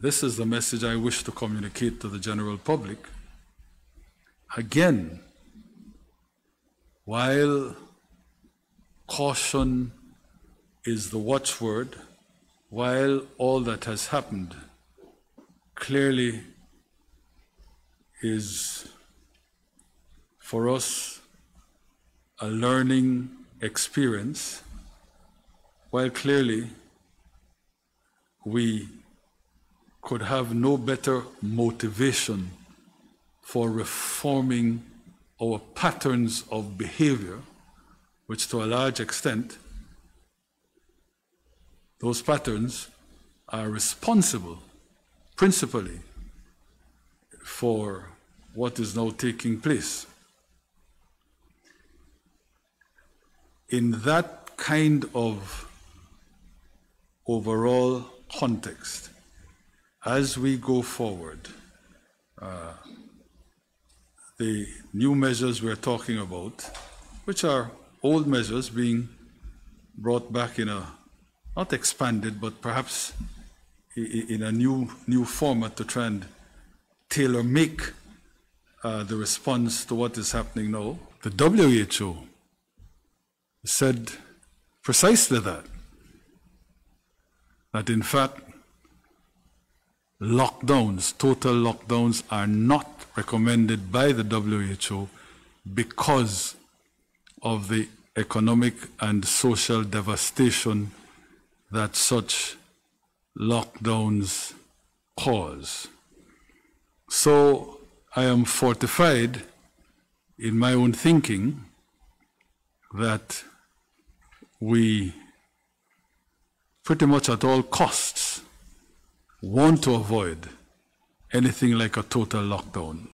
this is the message I wish to communicate to the general public. Again, while caution is the watchword, while all that has happened clearly is for us a learning experience, while clearly we could have no better motivation for reforming our patterns of behavior, which to a large extent, those patterns are responsible principally for what is now taking place. In that kind of overall context, as we go forward, uh, the new measures we're talking about, which are old measures being brought back in a, not expanded, but perhaps in a new, new format to try and tailor make uh, the response to what is happening now. The WHO said precisely that. That in fact, lockdowns, total lockdowns, are not recommended by the WHO because of the economic and social devastation that such lockdowns cause. So I am fortified in my own thinking that we pretty much at all costs want to avoid anything like a total lockdown.